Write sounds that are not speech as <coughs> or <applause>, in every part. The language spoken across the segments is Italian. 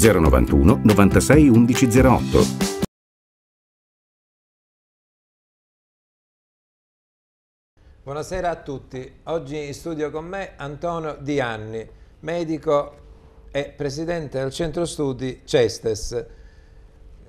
091 96 1108. Buonasera a tutti, oggi in studio con me Antonio Dianni, medico e presidente del centro studi Cestes.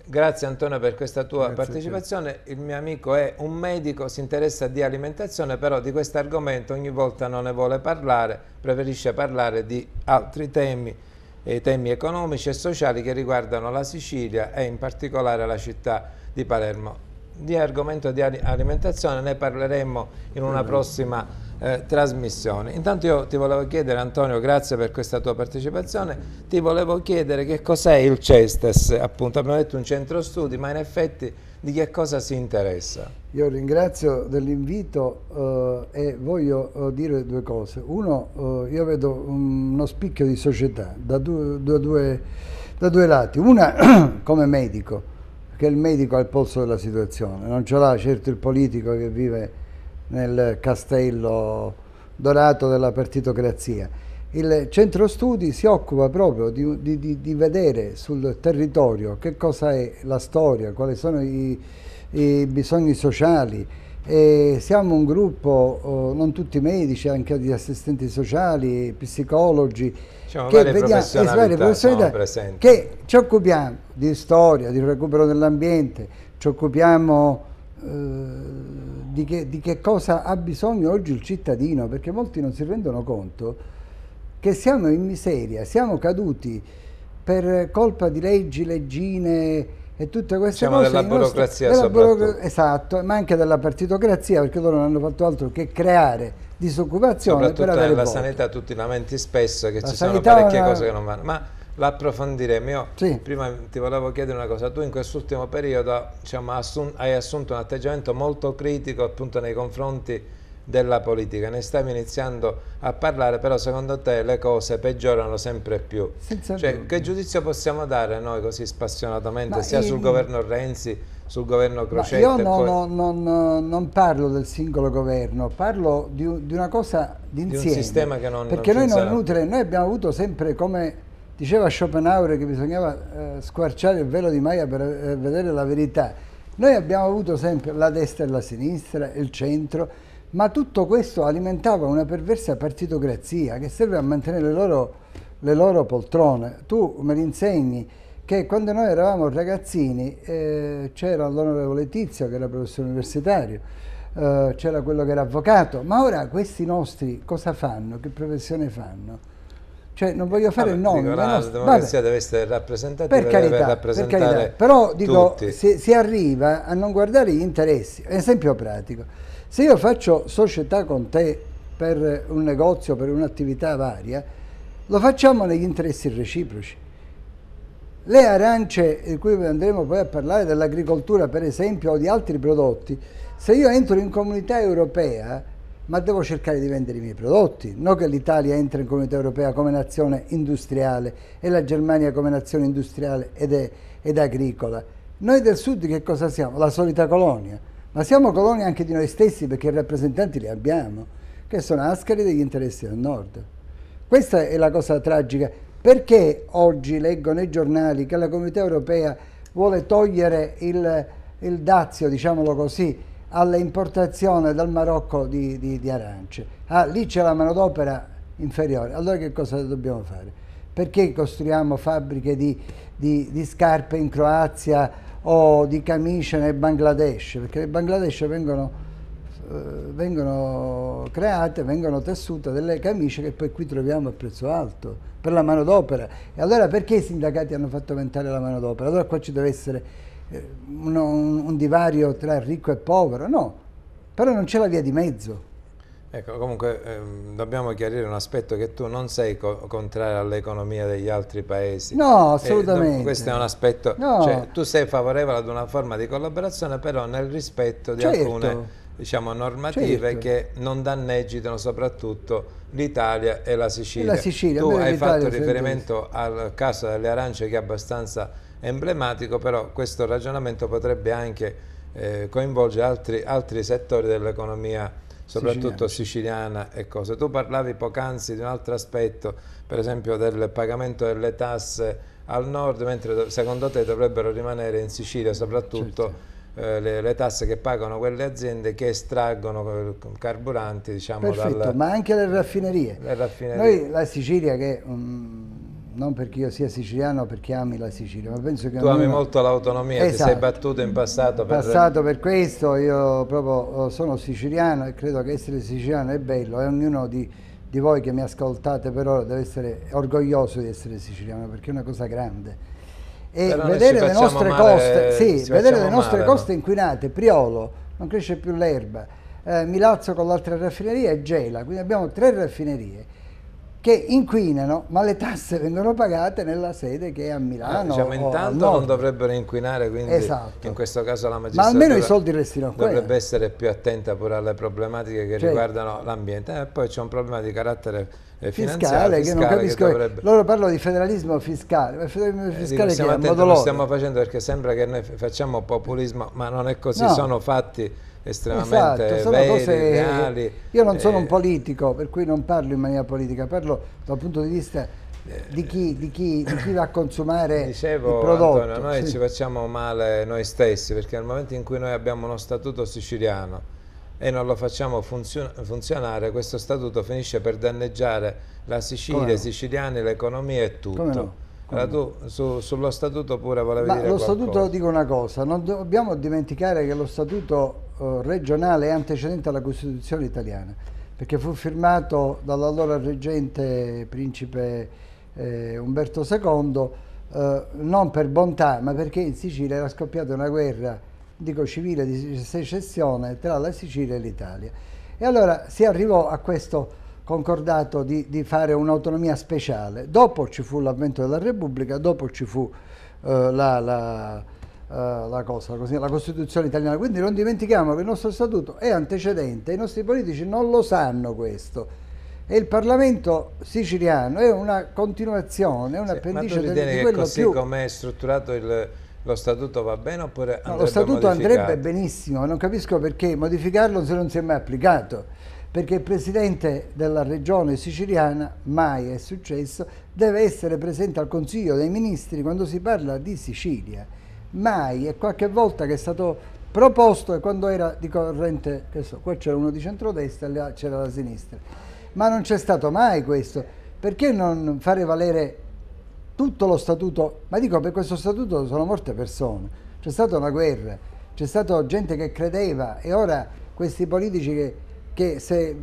Grazie Antonio per questa tua Grazie partecipazione, il mio amico è un medico, si interessa di alimentazione, però di questo argomento ogni volta non ne vuole parlare, preferisce parlare di altri temi eh, temi economici e sociali che riguardano la Sicilia e in particolare la città di Palermo. Di argomento di alimentazione ne parleremo in una prossima eh, trasmissione. Intanto io ti volevo chiedere Antonio, grazie per questa tua partecipazione, ti volevo chiedere che cos'è il CESTES, appunto abbiamo detto un centro studi, ma in effetti di che cosa si interessa? Io ringrazio dell'invito eh, e voglio eh, dire due cose. Uno, eh, io vedo uno spicchio di società da due, da due, da due lati. Una <clears throat> come medico, che il medico ha il polso della situazione, non ce l'ha certo il politico che vive nel castello dorato della partitocrazia. Il centro studi si occupa proprio di, di, di, vedere sul territorio che cosa è la storia, quali sono i, i bisogni sociali. E siamo un gruppo, oh, non tutti medici, anche di assistenti sociali, psicologi, diciamo, che, vediamo, varie professionalità che ci occupiamo di storia, di recupero dell'ambiente, ci occupiamo eh, di, che, di che cosa ha bisogno oggi il cittadino, perché molti non si rendono conto che siamo in miseria, siamo caduti per colpa di leggi, leggine e tutte queste diciamo cose. della burocrazia nostri, della burocrazia, esatto, ma anche della partitocrazia perché loro non hanno fatto altro che creare disoccupazione per avere nella voto. sanità tutti lamenti spesso che la ci sono parecchie una... cose che non vanno. Ma l'approfondiremo. Io sì. prima ti volevo chiedere una cosa, tu in quest'ultimo periodo diciamo, assun hai assunto un atteggiamento molto critico appunto nei confronti della politica, ne stavi iniziando a parlare, però secondo te le cose peggiorano sempre più. Cioè, che giudizio possiamo dare noi così spassionatamente, Ma sia io, sul governo Renzi, sul governo Crocetta? Io no, poi... no, non, non, parlo del singolo governo, parlo di, di una cosa d'insieme. Di un sistema che non Perché non noi, non inutile, noi abbiamo avuto sempre come... Diceva Schopenhauer che bisognava eh, squarciare il velo di Maya per eh, vedere la verità. Noi abbiamo avuto sempre la destra e la sinistra, il centro, ma tutto questo alimentava una perversa partitocrazia che serve a mantenere le loro, le loro poltrone. Tu me li insegni che quando noi eravamo ragazzini eh, c'era l'onorevole Tizio che era professore universitario, eh, c'era quello che era avvocato, ma ora questi nostri cosa fanno? Che professione fanno? Cioè, non voglio fare vabbè, il nome. Dico, no, la democrazia deve essere rappresentativa, per carità, per carità. però dico, si, si, arriva a non guardare gli interessi. Esempio pratico. Se io faccio società con te per un negozio, per un'attività varia, lo facciamo negli interessi reciproci. Le arance, di cui andremo poi a parlare dell'agricoltura per esempio o di altri prodotti, se io entro in comunità europea, ma devo cercare di vendere i miei prodotti, non che l'Italia entra in comunità europea come nazione industriale e la Germania come nazione industriale ed, è, ed agricola. Noi del sud che cosa siamo? La solita colonia ma siamo colonia anche di noi stessi perché i rappresentanti li abbiamo, che sono ascari degli interessi del nord. Questa è la cosa tragica. Perché oggi leggo nei giornali che la comunità europea vuole togliere il, il dazio, diciamolo così, all'importazione dal Marocco di, di, di arance? Ah, lì c'è la manodopera inferiore. Allora che cosa dobbiamo fare? Perché costruiamo fabbriche di, di scarpe in Croazia o di camicie nel Bangladesh, perché nel Bangladesh vengono, eh, vengono create, vengono tessute delle camicie che poi qui troviamo a prezzo alto per la manodopera. E allora perché i sindacati hanno fatto aumentare la manodopera? Allora qua ci deve essere eh, un, un divario tra ricco e povero? No, però non c'è la via di mezzo. Ecco, comunque ehm, dobbiamo chiarire un aspetto che tu non sei co contrario all'economia degli altri paesi. No, assolutamente. Eh, questo è un aspetto, no. cioè, tu sei favorevole ad una forma di collaborazione però nel rispetto di certo. alcune diciamo, normative certo. che non danneggiano soprattutto l'Italia e la Sicilia. E la Sicilia tu hai fatto riferimento al caso delle arance che è abbastanza emblematico, però questo ragionamento potrebbe anche eh, coinvolgere altri, altri settori dell'economia soprattutto siciliana. siciliana e cose. Tu parlavi poc'anzi di un altro aspetto, per esempio del pagamento delle tasse al nord, mentre secondo te dovrebbero rimanere in Sicilia soprattutto certo. eh, le, le, tasse che pagano quelle aziende che estraggono carburanti diciamo Perfetto, dal, ma anche le raffinerie. le raffinerie. Noi la Sicilia che um, non perché io sia siciliano perché ami la Sicilia, ma penso che... Tu ami molto l'autonomia, esatto. ti sei esatto. battuto in passato per... passato per questo, io proprio oh, sono siciliano e credo che essere siciliano è bello e ognuno di, di voi che mi ascoltate per ora deve essere orgoglioso di essere siciliano perché è una cosa grande. E Però vedere le nostre male, coste, sì, vedere le nostre male, coste no? inquinate, Priolo, non cresce più l'erba, eh, Milazzo con l'altra raffineria e Gela, quindi abbiamo tre raffinerie che inquinano, ma le tasse vengono pagate nella sede che è a Milano. Eh, diciamo, intanto non dovrebbero inquinare, quindi esatto. in questo caso la magistratura ma almeno i soldi restino a dovrebbe essere più attenta pure alle problematiche che cioè, riguardano l'ambiente. E eh, poi c'è un problema di carattere eh, fiscale, fiscale che non capisco. Che dovrebbe... Loro parlano di federalismo fiscale, ma il federalismo fiscale eh, dico, stiamo attenti, lo stiamo facendo perché sembra che noi facciamo populismo, ma non è così, no. sono fatti estremamente esatto, veri, cose, reali. Io non sono un eh, politico, per cui non parlo in maniera politica, parlo dal punto di vista di chi, di chi, di chi va a consumare Dicevo, il prodotto. Antonio, noi sì. ci facciamo male noi stessi, perché nel momento in cui noi abbiamo uno statuto siciliano e non lo facciamo funzion funzionare, questo statuto finisce per danneggiare la Sicilia, i siciliani, l'economia e tutto. Allora tu su, sullo statuto pure volevi Ma dire lo qualcosa. statuto dico una cosa, non dobbiamo dimenticare che lo statuto eh, regionale è antecedente alla Costituzione italiana, perché fu firmato dall'allora reggente principe eh, Umberto II eh, non per bontà, ma perché in Sicilia era scoppiata una guerra, dico civile, di secessione tra la Sicilia e l'Italia. E allora si arrivò a questo concordato di, di fare un'autonomia speciale. Dopo ci fu l'avvento della Repubblica, dopo ci fu eh, la, la, eh, la, cosa, così, la, Costituzione italiana. Quindi non dimentichiamo che il nostro statuto è antecedente, i nostri politici non lo sanno questo. E il Parlamento siciliano è una continuazione, è un sì, appendice tu di, di quello così più... come è strutturato il, lo statuto va bene oppure no, Lo statuto andrebbe benissimo, non capisco perché modificarlo se non si è mai applicato perché il presidente della regione siciliana, mai è successo, deve essere presente al Consiglio dei Ministri quando si parla di Sicilia. Mai, e qualche volta che è stato proposto e quando era di corrente, che so, qua c'era uno di centrodestra e là c'era la sinistra. Ma non c'è stato mai questo. Perché non fare valere tutto lo statuto? Ma dico, per questo statuto sono morte persone. C'è stata una guerra, c'è stata gente che credeva e ora questi politici che che se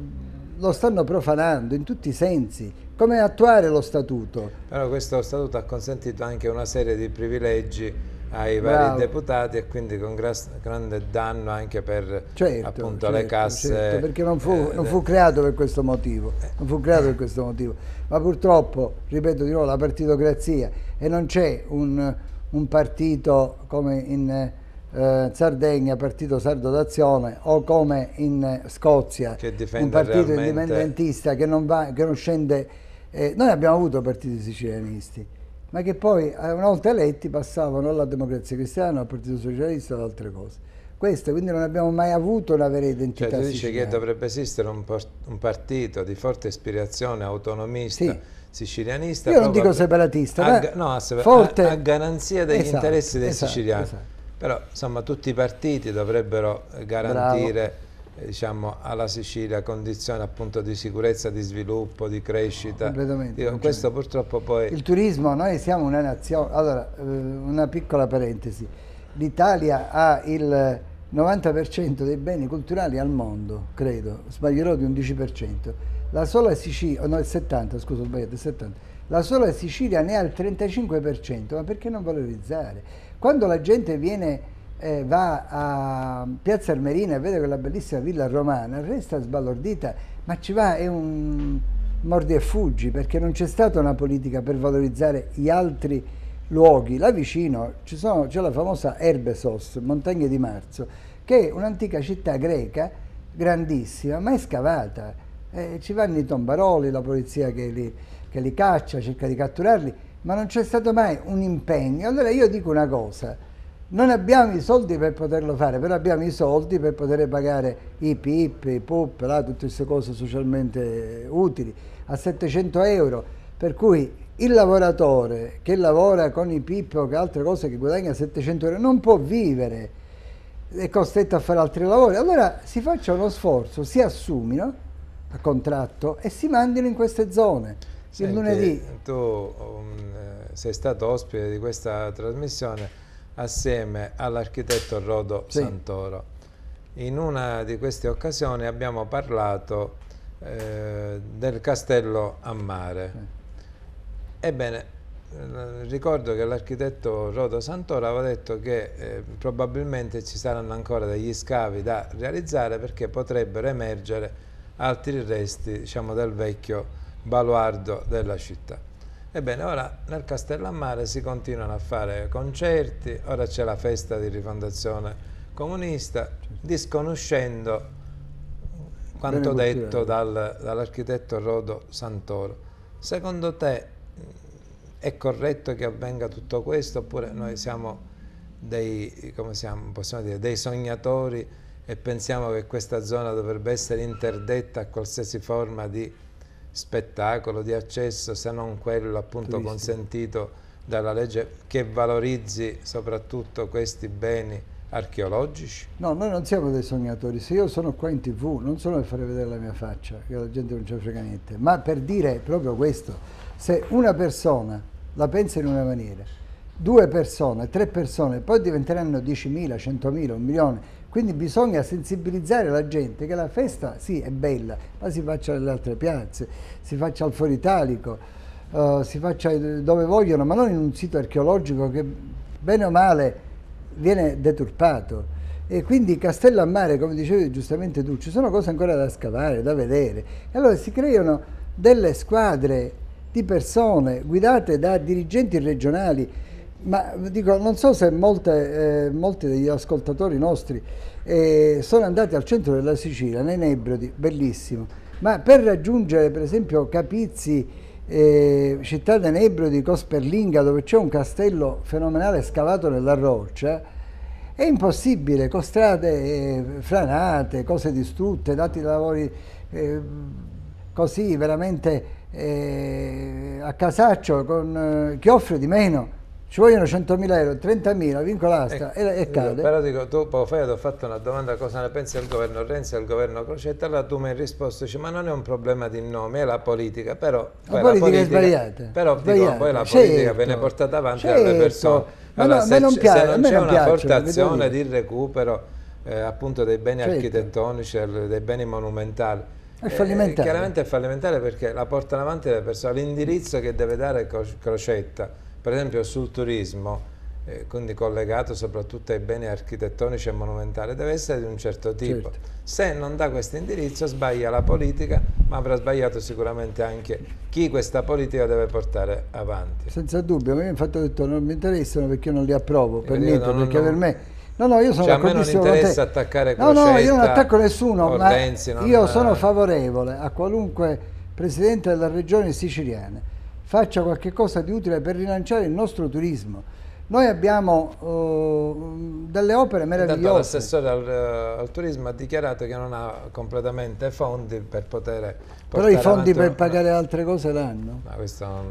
lo stanno profanando in tutti i sensi. Come attuare lo statuto? Però questo statuto ha consentito anche una serie di privilegi ai Bravo. vari deputati e quindi con grande danno anche per certo, appunto certo, le casse. Certo, perché non fu, eh, non fu, creato per questo motivo, non fu creato per questo motivo. Ma purtroppo, ripeto di nuovo, la partitocrazia e non c'è un, un partito come in eh, Sardegna, Partito Sardo d'Azione o come in Scozia un partito realmente... indipendentista che non, va, che non scende. Eh, noi abbiamo avuto partiti sicilianisti, ma che poi eh, una volta eletti passavano alla democrazia cristiana, al Partito Socialista e ad altre cose. Questo, quindi non abbiamo mai avuto una vera identità cioè, tu dici che dovrebbe esistere un, un, partito di forte ispirazione autonomista sì. sicilianista. Io non dico separatista, a, no, a, forte... a, a garanzia degli esatto, interessi dei esatto, siciliani. Esatto. Però insomma tutti i partiti dovrebbero garantire eh, diciamo, alla Sicilia condizioni appunto di sicurezza, di sviluppo, di crescita. Completamente. Dico, questo purtroppo poi... Il turismo, noi siamo una nazione... Allora, eh, una piccola parentesi. L'Italia ha il 90% dei beni culturali al mondo, credo, sbaglierò di un 10%. La sola Sicilia, no il 70, scusa, ho sbagliato, il 70. La sola Sicilia ne ha il 35%, ma perché non valorizzare? Quando la gente viene, eh, va a Piazza Armerina e vede quella bellissima villa romana, resta sbalordita, ma ci va, è un mordi e fuggi, perché non c'è stata una politica per valorizzare gli altri luoghi. Là vicino c'è la famosa Erbesos, Montagne di Marzo, che è un'antica città greca, grandissima, ma è scavata. Eh, ci vanno i tombaroli, la polizia che li, che li caccia, cerca di catturarli, ma non c'è stato mai un impegno. Allora io dico una cosa, non abbiamo i soldi per poterlo fare, però abbiamo i soldi per poter pagare i PIP, i PUP, là, tutte queste cose socialmente utili, a 700 euro, per cui il lavoratore che lavora con i PIP o che altre cose che guadagna 700 euro non può vivere, è costretto a fare altri lavori. Allora si faccia uno sforzo, si assumino a contratto e si mandino in queste zone. Senti, il lunedì. Tu um, sei stato ospite di questa trasmissione assieme all'architetto Rodo sì. Santoro. In una di queste occasioni abbiamo parlato eh, del castello a mare. Sì Ebbene, eh, ricordo che l'architetto Rodo Santoro aveva detto che eh, probabilmente ci saranno ancora degli scavi da realizzare perché potrebbero emergere altri resti diciamo, del vecchio baluardo della città. Ebbene, ora nel Castellammare si continuano a fare concerti, ora c'è la festa di rifondazione comunista, disconoscendo quanto detto dal, dall'architetto Rodo Santoro. Secondo te è corretto che avvenga tutto questo oppure noi siamo dei, siamo, dire, dei sognatori e pensiamo che questa zona dovrebbe essere interdetta a qualsiasi forma di spettacolo, di accesso, se non quello appunto Turisti. consentito dalla legge che valorizzi soprattutto questi beni archeologici? No, noi non siamo dei sognatori, se io sono qua in tv non solo per fare vedere la mia faccia, che la gente non ci frega niente, ma per dire proprio questo, se una persona la pensa in una maniera, due persone, tre persone, poi diventeranno 10.000, 100.000, un milione, quindi bisogna sensibilizzare la gente che la festa sì è bella, ma si faccia nelle altre piazze, si faccia al Foro Italico, uh, si faccia dove vogliono, ma non in un sito archeologico che bene o male viene deturpato. E quindi Castello a Mare, come dicevi giustamente tu, ci sono cose ancora da scavare, da vedere. E allora si creano delle squadre di persone guidate da dirigenti regionali, ma dico, non so se molte, eh, molti degli ascoltatori nostri eh, sono andati al centro della Sicilia, nei Nebrodi, bellissimo, ma per raggiungere per esempio Capizzi, eh, città dei Nebrodi, Cosperlinga, dove c'è un castello fenomenale scavato nella roccia, è impossibile, con strade eh, franate, cose distrutte, dati lavori eh, così veramente eh, a casaccio con chi offre di meno ci vogliono 100.000 euro, 30.000, vinco l'asta e, e cade. Però dico, tu fa ti ho fatto una domanda cosa ne pensi del governo Renzi e del governo Crocetta, allora tu mi hai risposto, dici, ma non è un problema di nome, è la politica, però... La politica, la politica è sbagliata. Però sbagliata. Dico, poi la politica certo, viene portata avanti certo. dalle persone. Allora, no, se, non piace, se non c'è una forte azione di recupero eh, appunto dei beni certo. architettonici, dei beni monumentali, è eh, fallimentare. Eh, chiaramente è fallimentare perché la portano avanti le persone. L'indirizzo che deve dare Crocetta, per esempio sul turismo, eh, quindi collegato soprattutto ai beni architettonici e monumentali, deve essere di un certo tipo. Certo. Se non dà questo indirizzo sbaglia la politica, ma avrà sbagliato sicuramente anche chi questa politica deve portare avanti. Senza dubbio, a me infatti ho detto non mi interessano perché io non li approvo, per niente, non, perché non, per me No, no, io sono cioè, a me non interessa attaccare No, no, io non attacco nessuno, ma non... io sono favorevole a qualunque presidente della regione siciliana faccia qualche cosa di utile per rilanciare il nostro turismo noi abbiamo uh, delle opere meravigliose. L'assessore al, uh, al, turismo ha dichiarato che non ha completamente fondi per poter Però i fondi per pagare altre cose l'hanno.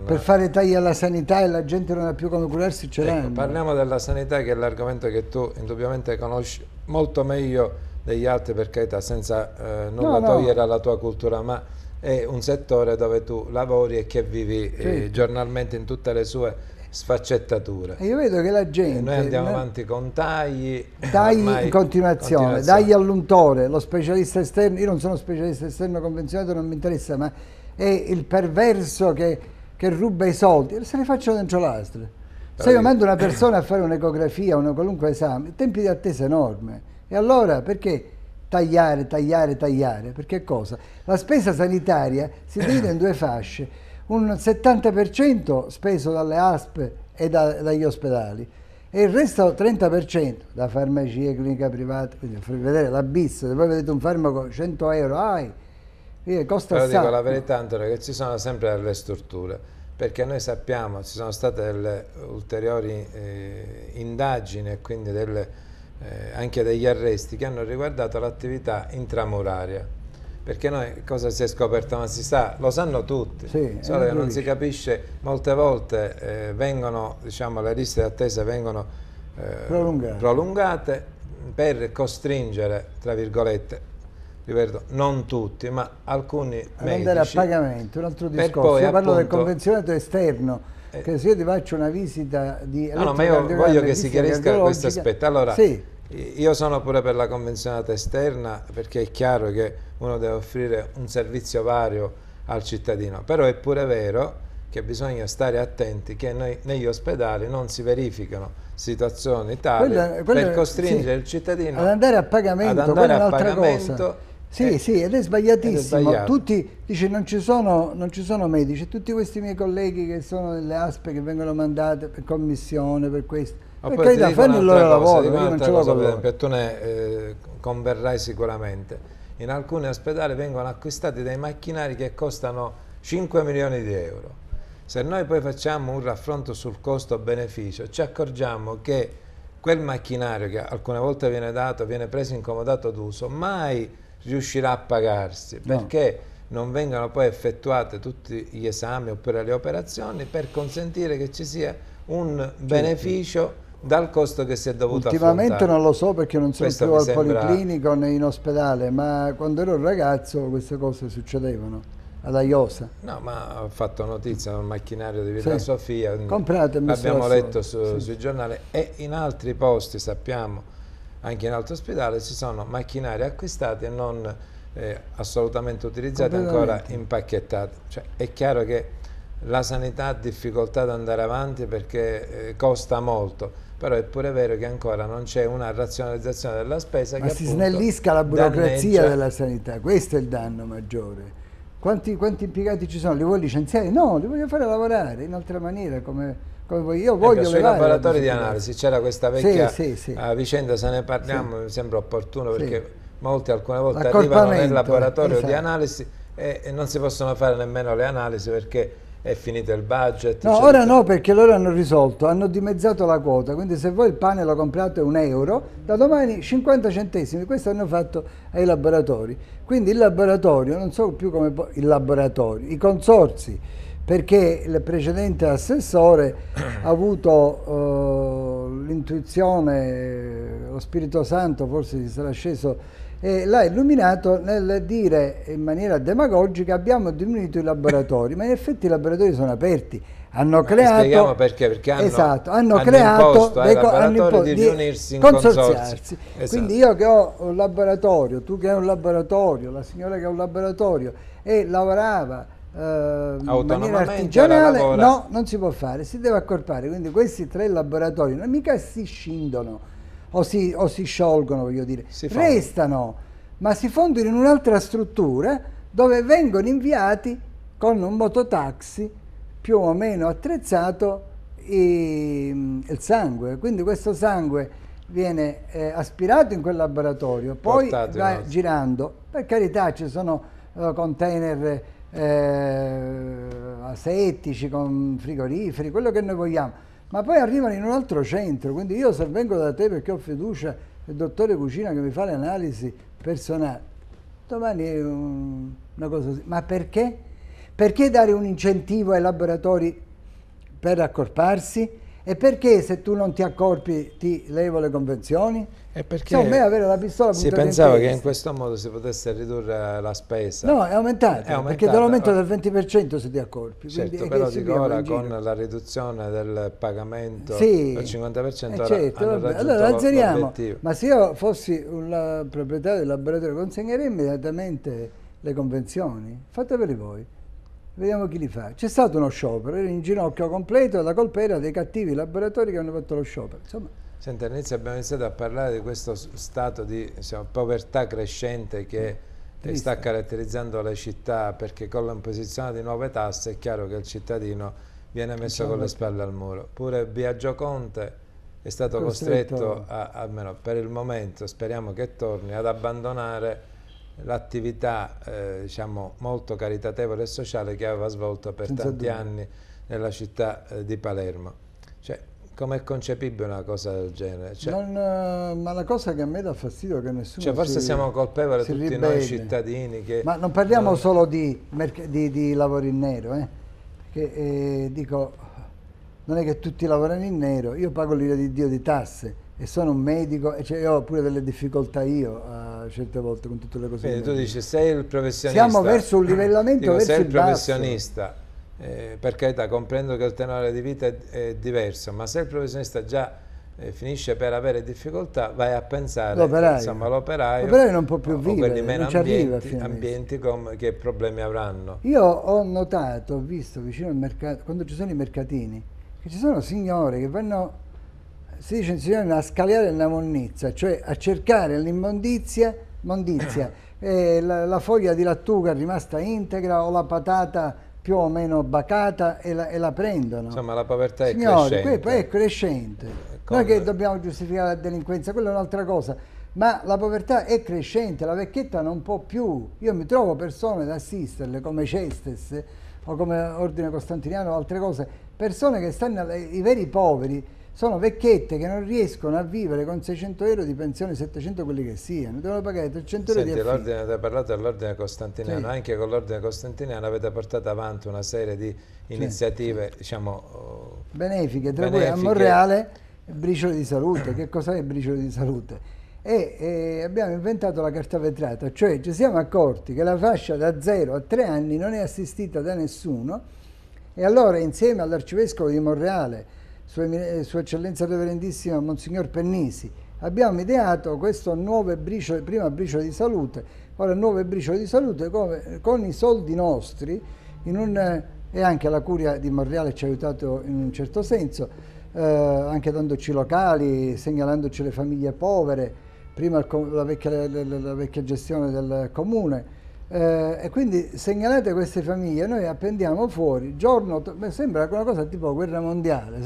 Per fare tagli alla sanità e la gente non ha più come curarsi ce ecco, l'hanno. Parliamo della sanità che è l'argomento che tu indubbiamente conosci molto meglio degli altri per carità senza eh, nulla no, togliere alla tua cultura ma è un settore dove tu lavori e che vivi sì. eh, giornalmente in tutte le sue sfaccettature. E io vedo che la gente... E noi andiamo avanti con tagli... Tagli in continuazione, continuazione, tagli all'untore, lo specialista esterno, io non sono specialista esterno convenzionato, non mi interessa, ma è il perverso che, che ruba i soldi, se li faccio dentro l'astre. Se io mando una <coughs> persona a fare un'ecografia, un qualunque esame, tempi di attesa enorme. E allora perché tagliare, tagliare, tagliare? Perché cosa? La spesa sanitaria si divide in due <coughs> fasce un 70% speso dalle ASP e da, dagli ospedali e il resto 30% da farmacie, clinica privata, quindi vedere la bis, se voi vedete un farmaco 100 euro, ai, costa Però dico la verità Antonio che ci sono sempre delle strutture perché noi sappiamo ci sono state delle ulteriori eh, indagini e quindi delle, eh, anche degli arresti che hanno riguardato l'attività intramuraria perché noi cosa si è scoperto? Ma si sa, lo sanno tutti, sì, solo che non si capisce, molte volte eh, vengono, diciamo, le liste d'attesa vengono eh, prolungate. prolungate per costringere, tra virgolette, ripeto, non tutti, ma alcuni Ad medici. andare a pagamento, un altro discorso. Io parlo appunto, del convenzionato esterno, eh, che se io ti faccio una visita di No, no ma io voglio che si chiarisca questo aspetto. Allora, sì. Io sono pure per la convenzionata esterna perché è chiaro che uno deve offrire un servizio vario al cittadino, però è pure vero che bisogna stare attenti che noi, negli ospedali non si verificano situazioni tali quella, quella, per costringere sì, il cittadino ad andare a pagamento, ad andare a pagamento cosa. Sì, è, sì, ed è sbagliatissimo. Ed è Tutti dice non ci, sono, non ci sono medici, tutti questi miei colleghi che sono nelle aspe che vengono mandate per commissione, per questo ma per carità, fanno il loro lavoro, io non ce l'ho con loro. Tu ne eh, converrai sicuramente. In alcuni ospedali vengono acquistati dei macchinari che costano 5 milioni di euro. Se noi poi facciamo un raffronto sul costo-beneficio, ci accorgiamo che quel macchinario che alcune volte viene dato, viene preso in comodato d'uso, mai riuscirà a pagarsi, no. perché non vengono poi effettuate tutti gli esami oppure le operazioni per consentire che ci sia un beneficio dal costo che si è dovuto Ultimamente affrontare. non lo so perché non sono Questo più al sembra... policlinico né in ospedale, ma quando ero un ragazzo queste cose succedevano ad Aiosa. No, ma ho fatto notizia del macchinario di Villa sì. Sofia, Compratemi l'abbiamo letto su, sì. sui giornali e in altri posti sappiamo, anche in altri ospedali, ci sono macchinari acquistati e non eh, assolutamente utilizzati, ancora impacchettati. Cioè, è chiaro che la sanità ha difficoltà ad andare avanti perché eh, costa molto però è pure vero che ancora non c'è una razionalizzazione della spesa ma che si snellisca la burocrazia danneggia... della sanità questo è il danno maggiore quanti, quanti, impiegati ci sono? li vuoi licenziare? no, li voglio fare lavorare in altra maniera come. Io voglio ecco, sui laboratori di analisi c'era questa vecchia sì, sì, sì. Vicenda se ne parliamo mi sembra opportuno perché molti alcune volte arrivano nel laboratorio esatto. di analisi e, e non si possono fare nemmeno le analisi perché è finito il budget? No, ora no perché loro hanno risolto, hanno dimezzato la quota, quindi se voi il pane lo comprate un euro, da domani 50 centesimi, questo hanno fatto ai laboratori. Quindi il laboratorio, non so più come il laboratorio, i consorzi, perché il precedente assessore ha avuto uh, l'intuizione, lo Spirito Santo forse si sarà sceso e l'ha illuminato nel dire in maniera demagogica abbiamo diminuito i laboratori, ma in effetti i laboratori sono aperti. Hanno creato, spieghiamo perché, perché hanno, esatto, hanno, hanno creato imposto dei hanno di, di riunirsi in consorziarsi. Esatto. Quindi io che ho un laboratorio, tu che hai un laboratorio, la signora che ha un laboratorio e lavorava eh, in maniera artigianale, no, non si può fare, si deve accorpare. Quindi questi tre laboratori non mica si scindono o si, o si sciolgono, voglio dire, si restano, ma si fondono in un'altra struttura dove vengono inviati con un mototaxi più o meno attrezzato i, il sangue. Quindi questo sangue viene eh, aspirato in quel laboratorio, poi Portate va girando. Per carità ci sono uh, container eh, asettici con frigoriferi, quello che noi vogliamo ma poi arrivano in un altro centro, quindi io se vengo da te perché ho fiducia nel dottore Cucina che mi fa le analisi personali, domani è un, una cosa così, ma perché? Perché dare un incentivo ai laboratori per accorparsi? E perché se tu non ti accorpi ti levo le convenzioni? E perché Secondo me avere la pistola si pensava in che in questo modo si potesse ridurre la spesa. No, è aumentata, è aumentata perché te l'aumento del 20% se ti accorpi. Certo, però dico ora con la riduzione del pagamento sì, del 50% eh certo, vabbè, allora azzeriamo. Ma se io fossi un proprietario del laboratorio consegnerei immediatamente le convenzioni. Fatevele voi. Vediamo chi li fa. C'è stato uno sciopero, era in ginocchio completo, la colpa era dei cattivi laboratori che hanno fatto lo sciopero. Insomma, Senta, all'inizio abbiamo iniziato a parlare di questo stato di insomma, povertà crescente che Triste. sta caratterizzando le città perché con l'imposizione di nuove tasse è chiaro che il cittadino viene messo con le spalle al muro. Pure Biagio Conte è stato costretto, costretto a, almeno per il momento, speriamo che torni, ad abbandonare l'attività eh, diciamo, molto caritatevole e sociale che aveva svolto per Senza tanti dubbio. anni nella città eh, di Palermo. Cioè, Com'è concepibile una cosa del genere? Cioè, non, eh, ma la cosa che a me dà fastidio è che nessuno cioè forse si, siamo colpevoli tutti ribelle. noi cittadini che... Ma non parliamo non... solo di, di, di, lavoro in nero, eh? Perché, eh, dico, non è che tutti lavorano in nero, io pago l'ira di Dio di tasse e sono un medico e cioè, ho pure delle difficoltà io a certe volte con tutte le cose. Quindi tu dici sei il professionista. Siamo verso un livellamento dico, verso sei il professionista. Basso eh, per carità comprendo che il tenore di vita è, è diverso, ma se il professionista già eh, finisce per avere difficoltà, vai a pensare l'operaio. L'operaio non può più vivere, non ci ambienti, ambienti com, che problemi avranno. Io ho notato, ho visto vicino al mercato, quando ci sono i mercatini, che ci sono signore che vanno, si dice in signore, a scaliare una monnizia, cioè a cercare l'immondizia, mondizia, <coughs> eh, la, la foglia di lattuga rimasta integra o la patata più o meno bacata e la, e la prendono. Insomma, la povertà è Signori, crescente. Poi è crescente. Come? Non è che dobbiamo giustificare la delinquenza, quella è un'altra cosa. Ma la povertà è crescente, la vecchietta non può più. Io mi trovo persone da assisterle come Cestes o come Ordine Costantiniano o altre cose, persone che stanno, i veri poveri, sono vecchiette che non riescono a vivere con 600 euro di pensione, 700 quelli che siano, devono pagare 300 euro Senti, di affitto. Avete parlato dell'ordine costantiniano, sì. anche con l'ordine costantiniano avete portato avanti una serie di iniziative, sì. diciamo... Benefiche, tra benefiche. cui a Monreale briciole di salute. che cos'è briciole di salute? E, e, abbiamo inventato la carta vetrata, cioè ci siamo accorti che la fascia da 0 a 3 anni non è assistita da nessuno e allora insieme all'arcivescovo di Monreale sua, eh, Sua Eccellenza Reverendissima Monsignor Pennisi, abbiamo ideato questo nuovo briciole, prima briciole di salute, ora nuove briciole di salute come, con i soldi nostri un, e anche la Curia di Monreale ci ha aiutato in un certo senso, eh, anche dandoci locali, segnalandoci le famiglie povere, prima la, vecchia, la, la, vecchia, gestione del comune, eh, e quindi segnalate queste famiglie, noi appendiamo fuori, giorno, sembra una cosa tipo guerra mondiale,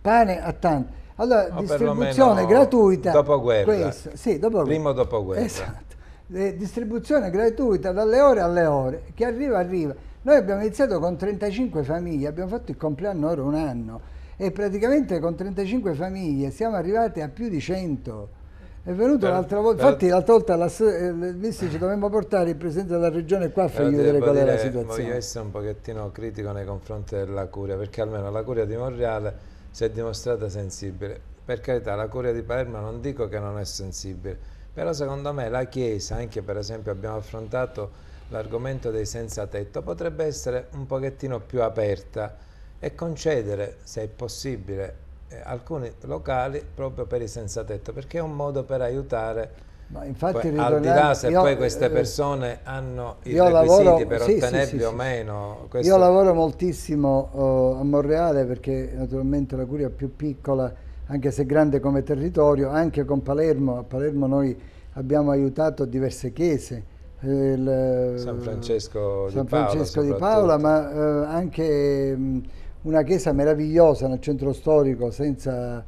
pane a tanto. Allora, o distribuzione gratuita. Dopo guerra. Questo, sì, dopo Primo dopo guerra. Esatto. Eh, distribuzione gratuita dalle ore alle ore. Chi arriva, arriva. Noi abbiamo iniziato con 35 famiglie, abbiamo fatto il compleanno ora un anno e praticamente con 35 famiglie siamo arrivati a più di 100. È venuto l'altra volta, infatti l'altra volta la, eh, visto ci dovemmo portare il Presidente della Regione qua a fargli vedere qual è la situazione. Voglio essere un pochettino critico nei confronti della Curia, perché almeno la Curia di Monreale si è dimostrata sensibile. Per carità, la Curia di Palermo non dico che non è sensibile, però secondo me la Chiesa, anche per esempio abbiamo affrontato l'argomento dei senza tetto, potrebbe essere un pochettino più aperta e concedere, se è possibile, eh, alcuni locali proprio per i senza tetto, perché è un modo per aiutare ma infatti poi, al di là se io, poi queste eh, persone hanno i requisiti lavoro, per sì, ottenerli sì, o meno. Questo... Io lavoro moltissimo uh, a Monreale perché naturalmente la curia è più piccola, anche se grande come territorio, anche con Palermo. A Palermo noi abbiamo aiutato diverse chiese. Eh, il, San Francesco, San di, Paola, Francesco di Paola, ma uh, anche um, una chiesa meravigliosa nel centro storico senza,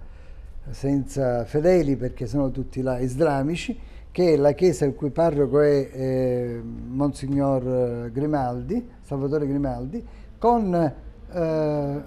senza fedeli perché sono tutti là islamici che la chiesa il cui parroco è eh, Monsignor eh, Grimaldi, Salvatore Grimaldi, con eh,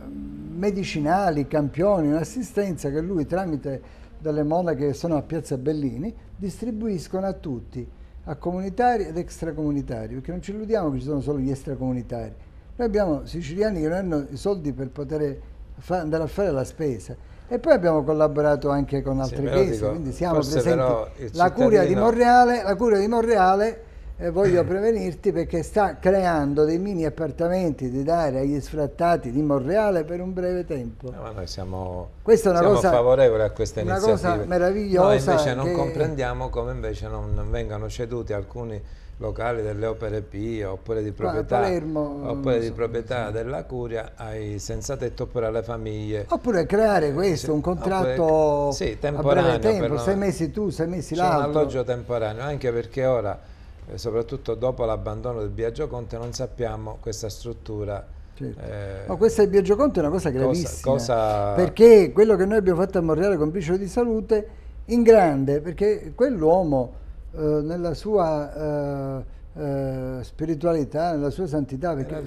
medicinali, campioni, un'assistenza che lui tramite delle monache che sono a Piazza Bellini distribuiscono a tutti, a comunitari ed extracomunitari, perché non ci illudiamo che ci sono solo gli extracomunitari. Noi abbiamo siciliani che non hanno i soldi per poter andare a fare la spesa e poi abbiamo collaborato anche con altre sì, dico, quindi siamo presenti. La, curia di Monreale, la Curia di Monreale eh, voglio <clears throat> prevenirti perché sta creando dei mini appartamenti da dare agli sfrattati di Monreale per un breve tempo. No, noi siamo, siamo cosa, favorevoli a queste una iniziative. Una cosa meravigliosa. Noi invece non comprendiamo come invece non vengano ceduti alcuni locali delle opere Pio oppure di proprietà, Palermo, oppure di so, proprietà sì. della curia ai senza tetto oppure alle famiglie. Oppure creare questo, sì, un contratto oppure, sì, temporaneo, tempo, sei mesi tu, sei mesi l'altro. un alloggio temporaneo, anche perché ora, eh, soprattutto dopo l'abbandono del Biagio Conte, non sappiamo questa struttura Certo. Eh, Ma questa del Biagio Conte è una cosa gravissima, cosa, cosa... perché quello che noi abbiamo fatto a Monreale con Briciolo di Salute in grande, perché quell'uomo eh, nella sua eh, eh, spiritualità, nella sua santità, perché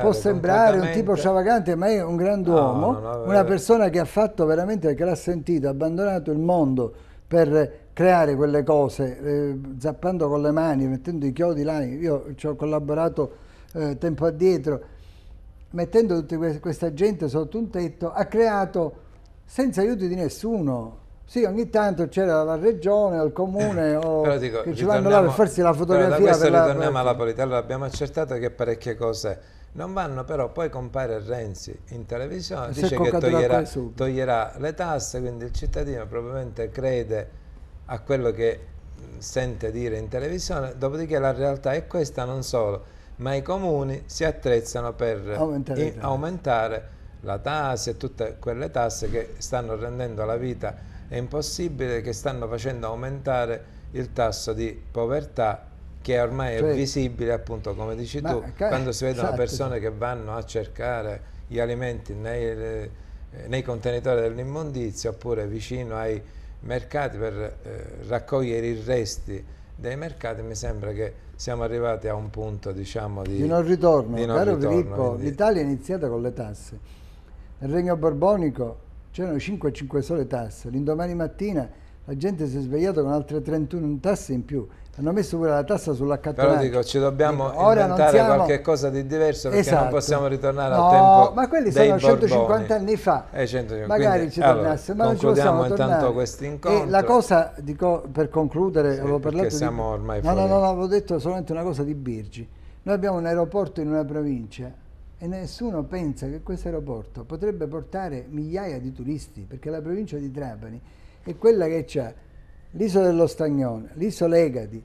può sembrare un tipo stravagante, ma è un grand'uomo, no, no, una persona che ha fatto veramente, che l'ha sentito, ha abbandonato il mondo per creare quelle cose, eh, zappando con le mani, mettendo i chiodi là, io ci ho collaborato eh, tempo addietro, mettendo tutta questa gente sotto un tetto, ha creato senza aiuto di nessuno, sì, ogni tanto c'era la regione o il comune o dico, che ci vanno là per farsi la fotografia. Da questo ritorniamo alla politica. Allora abbiamo accertato che parecchie cose non vanno, però poi compare Renzi in televisione, dice che toglierà, toglierà le tasse, quindi il cittadino probabilmente crede a quello che sente dire in televisione, dopodiché la realtà è questa non solo, ma i comuni si attrezzano per aumentare, aumentare la tassa e tutte quelle tasse che stanno rendendo la vita è impossibile che stanno facendo aumentare il tasso di povertà che ormai cioè, è visibile appunto come dici tu quando si vedono esatto. persone che vanno a cercare gli alimenti nei, eh, nei contenitori dell'immondizia oppure vicino ai mercati per eh, raccogliere i resti dei mercati mi sembra che siamo arrivati a un punto diciamo di, di non ritorno, di non caro ritorno, Filippo l'Italia è iniziata con le tasse nel regno borbonico c'erano 5-5 sole tasse, l'indomani mattina la gente si è svegliata con altre 31 tasse in più, hanno messo pure la tassa sull'accattonaggio. Però dico, ci dobbiamo dico, inventare siamo... qualche cosa di diverso perché esatto. non possiamo ritornare no, al tempo ma quelli sono 150 anni fa, eh, 150. magari ci tornasse, allora, ma non ci possiamo tornare. questo incontro. E la cosa, dico, per concludere, sì, avevo parlato siamo di... ormai no, no, no, no, avevo detto solamente una cosa di Birgi. Noi abbiamo un aeroporto in una provincia e nessuno pensa che questo aeroporto potrebbe portare migliaia di turisti, perché la provincia di Trapani è quella che ha l'isola dello Stagnone, l'isola Egadi,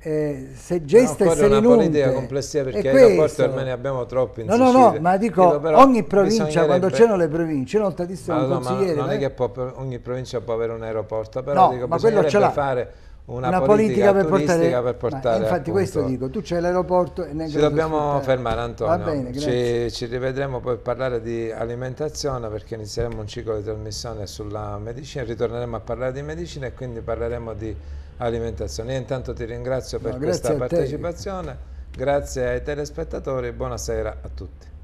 eh, se gesta no, e una politica complessiva perché aeroporti ormai ne abbiamo troppi in no, no, no, ma dico, dico ogni provincia, quando c'erano le province, non ti disse un consigliere... non è che può, ogni provincia può avere un aeroporto, però no, dico, ma quello ce l'ha. fare una, una politica, politica per portare, per portare infatti appunto, questo dico tu c'è l'aeroporto e ci dobbiamo fermare Antonio. Bene, ci, ci, rivedremo poi a parlare di alimentazione perché inizieremo un ciclo di trasmissione sulla medicina ritorneremo a parlare di medicina e quindi parleremo di alimentazione. Io intanto ti ringrazio per no, questa partecipazione. Grazie ai telespettatori. E buonasera a tutti